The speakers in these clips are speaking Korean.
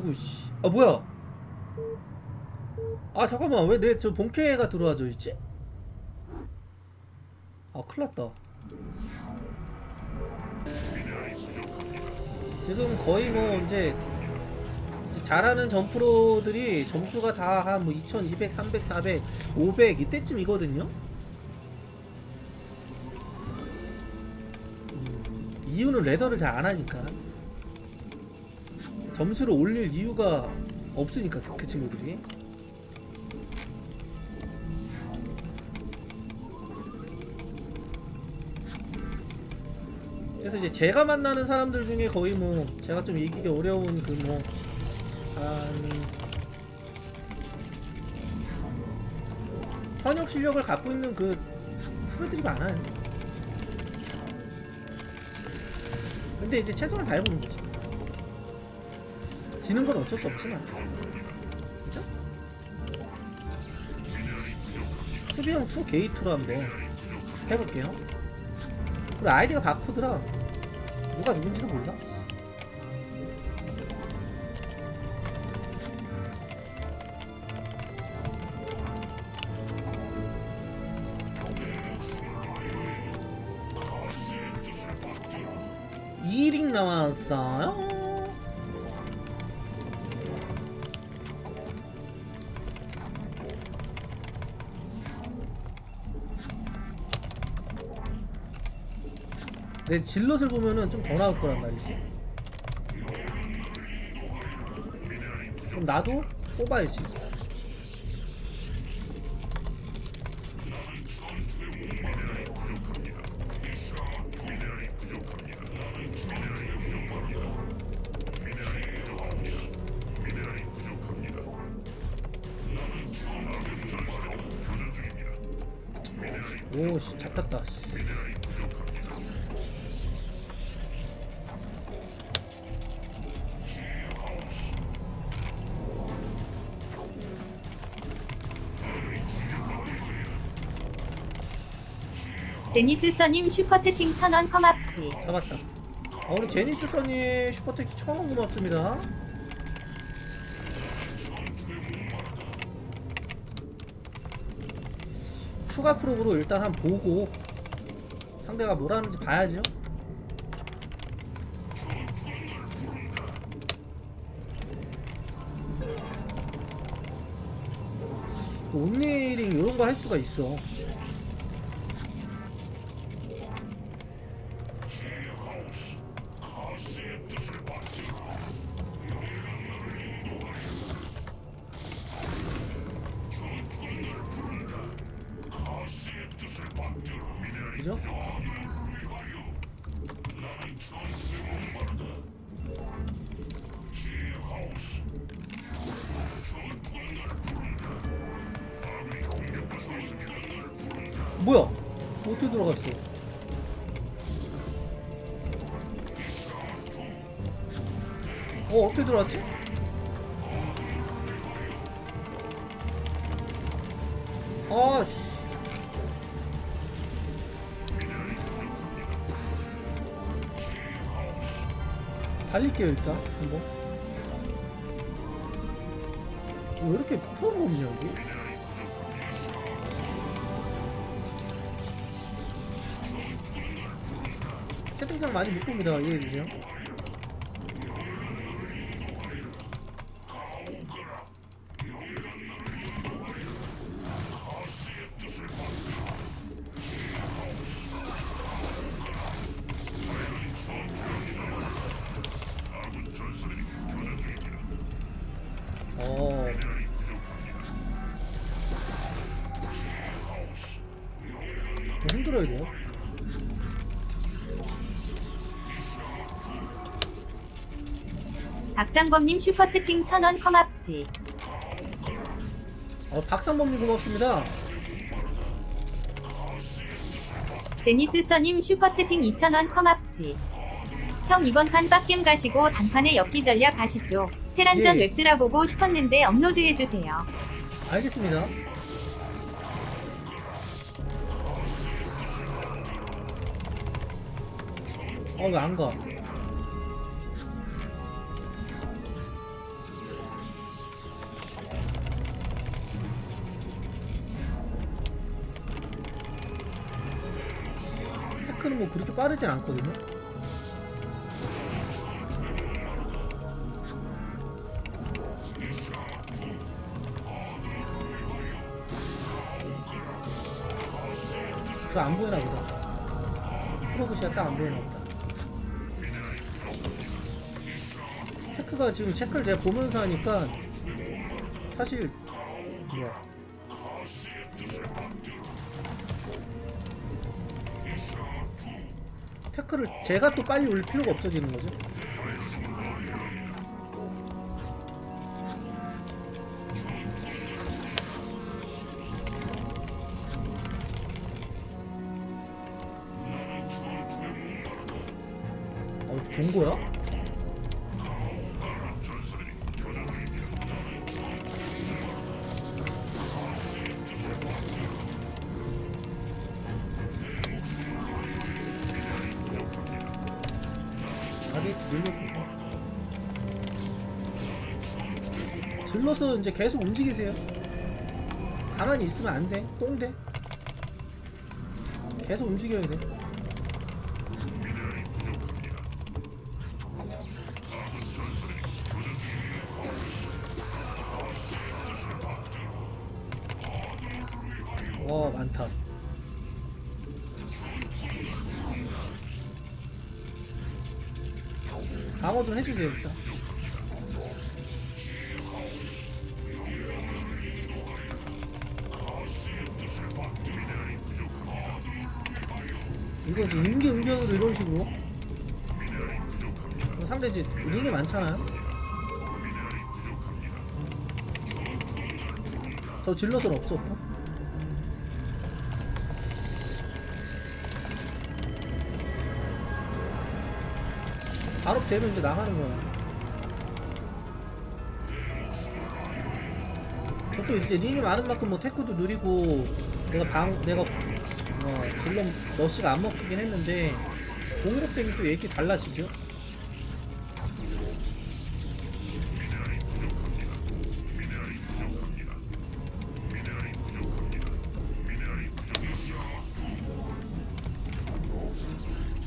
아이고 씨. 아 뭐야? 아 잠깐만 왜 내 저 본캐가 들어와져 있지? 아 큰일났다. 지금 거의 뭐 이제 잘하는 점프로들이 점수가 다 한 뭐 2200, 300, 400, 500 이때쯤이거든요. 음, 이유는 레더를 잘 안 하니까. 점수를 올릴 이유가 없으니까 그 친구들이 그래서 이제 제가 만나는 사람들 중에 거의 뭐 제가 좀 이기기 어려운 그 뭐 한 현역 실력을 갖고 있는 그 프로들이 많아요. 근데 이제 최선을 다해보는 거지. 지는 건 어쩔 수 없지만. 그죠? 수비형 2 게이트로 한번 해볼게요. 그리고 아이디가 바코드라 누가 누군지도 몰라. 이링 나왔어요. 내 질럿을 보면은 좀 더 나올 거란 말이지. 그럼 나도 뽑아야지. 오씨 잡혔다. 제니스 써님 슈퍼채팅 천원 컴합지 잡았다. 아, 우리 제니스 써니 슈퍼테키 처음 고맙습니다. 추가 프로그로 일단 한번 보고 상대가 뭘 하는지 봐야죠. 온리링 이런 거 할 수가 있어. 뭐야? 어떻게 들어갔어? 어 어떻게 들어갔지? 아 씨 달릴게요 일단 한번 왜 이렇게 프로가 없냐 여기? 채팅창 많이 못 봅니다. 이해해주세요 박상범님 슈퍼채팅 천원 컴합지 어, 박상범님 고맙습니다. 제니스 써님 슈퍼채팅 2천원 컴합지 형 이번 판 빡겜 가시고 단판에 엽기 전략 가시죠 테란전 예. 웹드라 보고 싶었는데 업로드 해주세요 알겠습니다. 어, 왜 안 가? 뭐 그렇게 빠르진 않거든요. 그거 안 보이나 보다. 프로브시가 딱 안 보이나 보다. 체크가 지금 체크를 제가 보면서 하니까 사실 뭐야 태클을 제가 또 빨리 올 필요가 없어지는 거죠. 어, 본 거야? 눌렀고 질러서 이제 계속 움직이세요. 가만히 있으면 안돼. 똥돼. 계속 움직여야 돼 방어 좀 해주세요 일단. 이거 이제 임기응변으로 이런 식으로. 상대 이제 링이 많잖아요? 저 질럿은 없었 고 바로 되면 이제 나가는 거야. 저쪽 이제 링이 많은 만큼 뭐 테크도 느리고 내가 방 내가 어 물론 러시가 안 먹히긴 했는데 공격 때문에 또 얘기 달라지죠.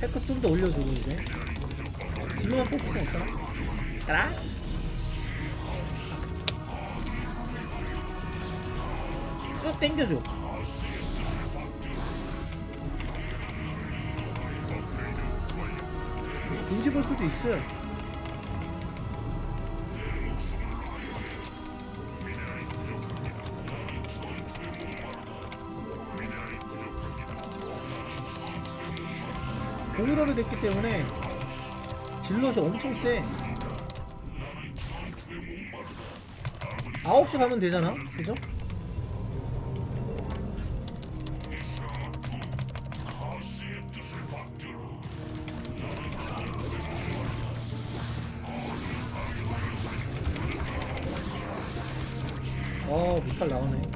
tech 좀 더 올려주고 이제. 지금은 뽑힐 수 없잖아. 가라. 쭉 당겨줘. 뒤집을 수도 있어요. 공유로를 됐기 때문에 질럿이 엄청 세. 9시 가면 되잖아. 그죠? 어, 무탈 나오네.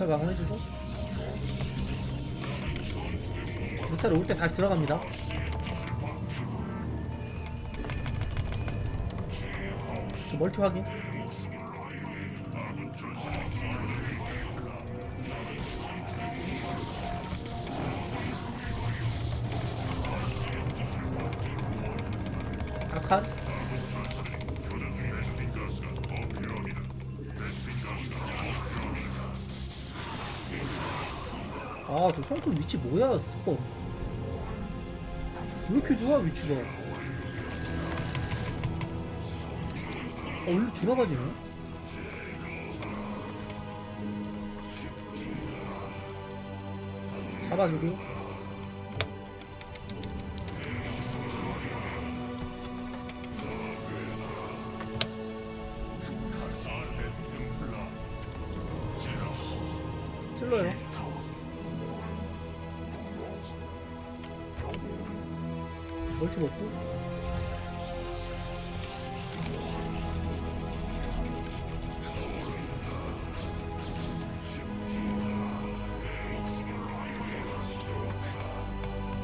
무탈 방어해주고. 무탈 올때 다시 들어갑니다. 저 멀티 확인 아, 저 성큰 위치 뭐야, 스폰. 왜 이렇게 좋아, 위치가. 어, 일로 지나가지네? 잡아주고. 찔러요. 멀티 먹고?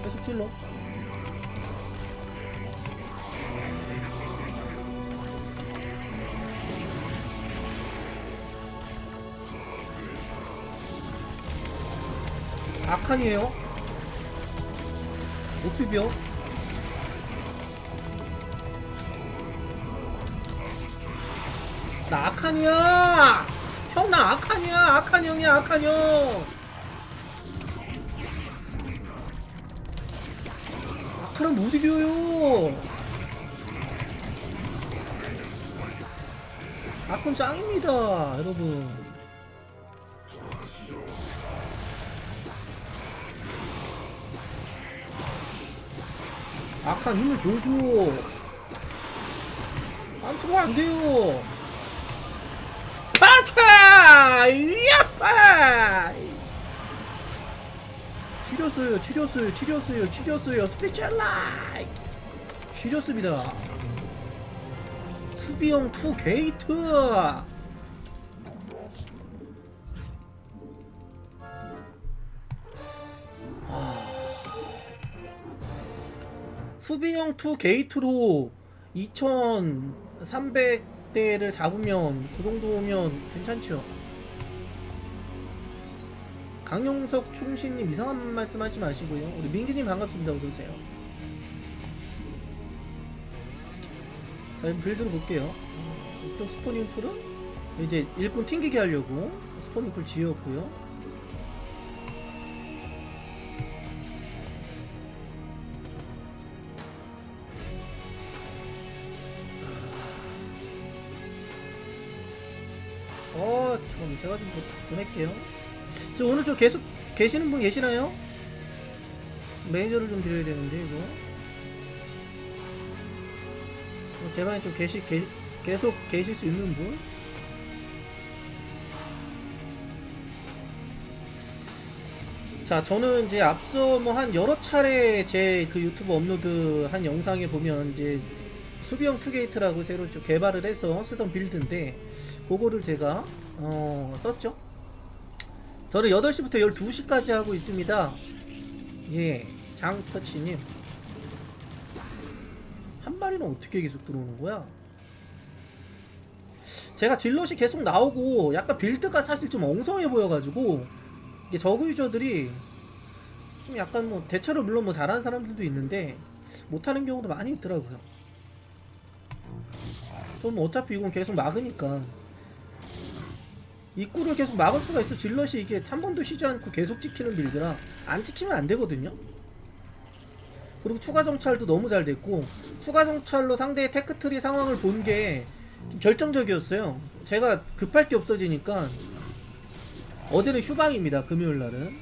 계속 찔러. 악한이에요? 못 비벼 나 악한이야. 형나 악한이야. 악한 형이야 악한 형. 악한은 못 이겨요. 악한 짱입니다 여러분. 악한 힘을 보여줘. 안 통화 안 돼요 파차! 야빠! 치렸어요, 치렸어요, 치렸어요, 치렸어요. 스페셜라이! 치렸습니다. 수비형 2 게이트! 수비형 2 게이트로 2300 대를 잡으면 그 정도면 괜찮죠. 강용석 충신님 이상한 말씀 하지 마시고요. 우리 민기님 반갑습니다. 어서오세요. 자, build로 볼게요. 이쪽 스포닝 풀은 이제 일꾼 튕기게 하려고 스포닝 풀 지었고요. 어, 참 제가 좀 보- 보낼게요. 저 오늘 저 계속 계시는 분 계시나요? 매니저를 좀 드려야 되는데 이거. 어, 제 방에 좀 계시 계, 계속 계실 수 있는 분? 자, 저는 이제 앞서 뭐 한 여러 차례 제 그 유튜브 업로드 한 영상에 보면 이제 수비형 two gate라고 새로 좀 개발을 해서 쓰던 build인데 그거를 제가 어, 썼죠. 저는 8시부터 12시까지 하고 있습니다. 예, 장터치님. 한 마리는 어떻게 계속 들어오는 거야? 제가 질럿이 계속 나오고 약간 빌드가 사실 좀 엉성해 보여가지고 이게 저그 유저들이 좀 약간 뭐 대처를 물론 뭐 잘하는 사람들도 있는데 못하는 경우도 많이 있더라고요. 저는 어차피 이건 계속 막으니까 입구를 계속 막을 수가 있어. 질럿이 이게 한 번도 쉬지 않고 계속 지키는 build라 안 지키면 안 되거든요. 그리고 추가 정찰도 너무 잘 됐고 추가 정찰로 상대의 tech tree 상황을 본 게 좀 결정적이었어요. 제가 급할 게 없어지니까 어제는 휴방입니다 금요일 날은.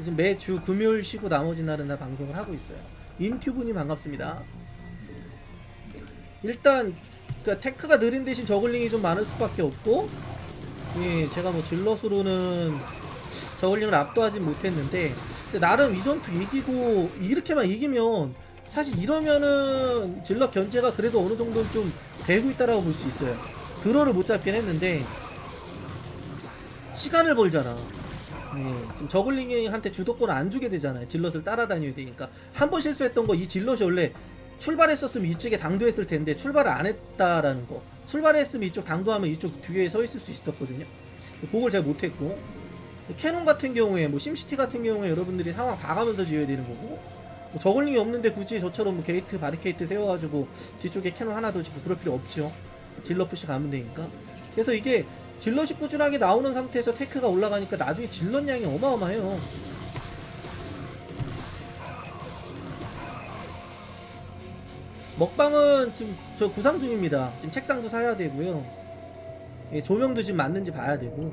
이제 매주 금요일 쉬고 나머지 날은 다 방송을 하고 있어요. 인튜브님 반갑습니다. 일단 그러니까 테크가 느린 대신 저글링이 좀 많을 수밖에 없고 예, 제가 뭐 질럿으로는 저글링을 압도하진 못했는데 근데 나름 위전투 이기고 이렇게만 이기면 사실 이러면은 질럿 견제가 그래도 어느 정도는 좀 되고 있다라고 볼 수 있어요. 드러를 못 잡긴 했는데 시간을 벌잖아. 예, 지금 저글링한테 주도권 안 주게 되잖아요. 질럿을 따라다녀야 되니까. 한 번 실수했던 거 이 질럿이 원래 출발했었으면 이쪽에 당도했을 텐데 출발을 안 했다라는 거. 출발했으면 이쪽 당도하면 이쪽 뒤에 서 있을 수 있었거든요. 그걸 제가 못했고. 캐논 같은 경우에 뭐 심시티 같은 경우에 여러분들이 상황 봐가면서 지어야 되는 거고. 뭐 저글링이 없는데 굳이 저처럼 뭐 게이트 바리케이트 세워가지고 뒤쪽에 캐논 하나 더 짓고 그럴 필요 없죠. 질럿 push 가면 되니까. 그래서 이게 질럿이 꾸준하게 나오는 상태에서 tech가 올라가니까 나중에 질럿 양이 어마어마해요 먹방은 지금 저 구상 중입니다. 지금 책상도 사야 되고요. 예, 조명도 지금 맞는지 봐야 되고.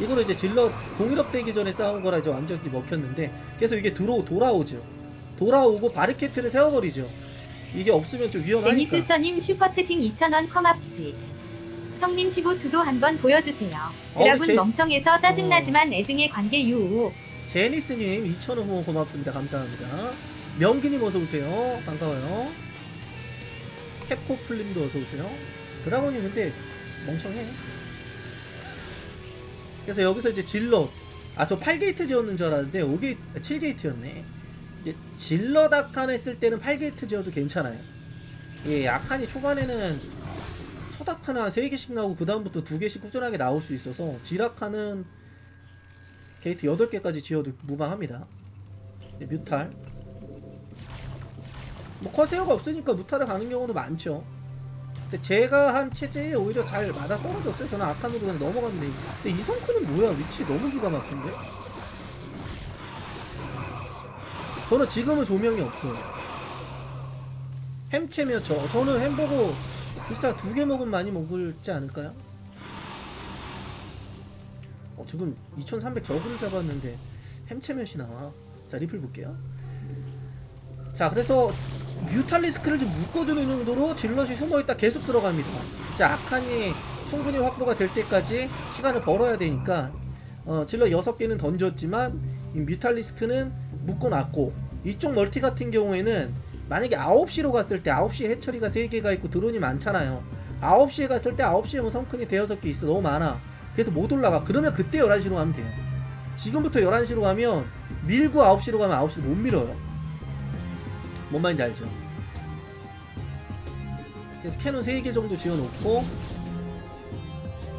이거는 이제 질러 공일업 되기 전에 싸운 거라 이제 완전히 먹혔는데 계속 이게 들어 돌아오죠. 돌아오고 바리케이트를 세워버리죠. 이게 없으면 좀 위험하니까. 제니스 써님 슈퍼채팅 2,000원 컴합지. 형님 15투도 한번 보여주세요. 어, 드라군 제- 멍청해서 짜증나지만 애증의 관계 유우. 제니스님 2,000원 후원 고맙습니다. 감사합니다. 명기님 어서오세요. 반가워요. 캡코플님도 어서오세요. 드라곤이 근데 멍청해. 그래서 여기서 이제 질럿. 아, 저 8게이트 지었는 줄 알았는데 5게이트, 7게이트였네. 이제 질럿 아칸 했을 때는 8게이트 지어도 괜찮아요. 예, 아칸이 초반에는 첫 아칸 한 3개씩 나오고 그다음부터 2개씩 꾸준하게 나올 수 있어서 질아칸은 게이트 8개까지 지어도 무방합니다. 네, 뮤탈. 뭐 커세어가 없으니까 뮤탈을 가는 경우도 많죠. 근데 제가 한 체제에 오히려 잘 맞아 떨어졌어요. 저는 아칸으로 그냥 넘어갔는데. 근데 이 성큰은 뭐야? 위치 너무 기가 막힌데? 저는 지금은 조명이 없어요. 햄채면 저, 저는 햄버거 비싸 두개 먹으면 많이 먹을지 않을까요? 어, 지금 2300 저그를 잡았는데 햄채면이 나와. 자, 리플 볼게요. 자, 그래서 뮤탈리스크를 좀 묶어주는 정도로 질럿이 숨어있다 계속 들어갑니다. 자, 아칸이 충분히 확보가 될 때까지 시간을 벌어야 되니까 어, 질럿 6개는 던졌지만 이 뮤탈리스크는 묶어놨고 이쪽 멀티 같은 경우에는 만약에 9시로 갔을 때 9시에 해처리가 3개가 있고 드론이 많잖아요. 9시에 갔을 때 9시에 뭐 성큰이 대여섯 개 있어. 너무 많아. 그래서 못 올라가. 그러면 그때 11시로 가면 돼요. 지금부터 11시로 가면 밀고 9시로 가면 9시로 못 밀어요 뭔 말인지 알죠 그래서 캐논 3개 정도 지어놓고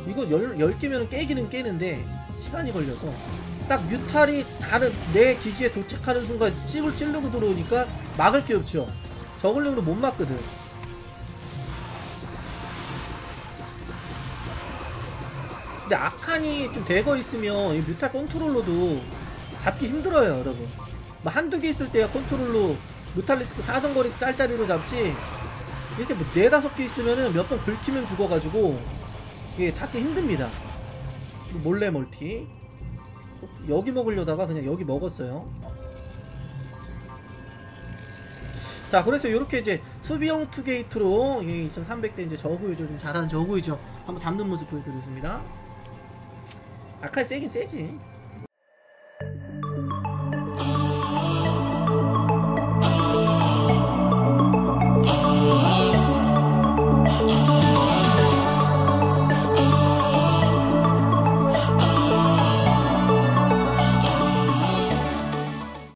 이거 10, 10개면 깨기는 깨는데 시간이 걸려서 딱 뮤탈이 다른 내 기지에 도착하는 순간 찌을 찌르고 들어오니까 막을 게 없죠. 저글링으로 못 막거든. 근데 아칸이 좀 대거 있으면 이 뮤탈 컨트롤로도 잡기 힘들어요, 여러분. 뭐 한두 개 있을 때야 컨트롤로 뮤탈리스크 사정거리 짤짤이로 잡지. 이렇게 뭐 네다섯 개 있으면은 몇 번 긁히면 죽어가지고 이게 찾기 힘듭니다. 몰래 멀티. 여기 먹으려다가 그냥 여기 먹었어요. 자, 그래서 이렇게 이제 수비형 투게이트로 2300대 이제 저구이죠. 좀 잘하는 저구이죠. 한번 잡는 모습 보여드렸습니다. 아칼 세긴 세지.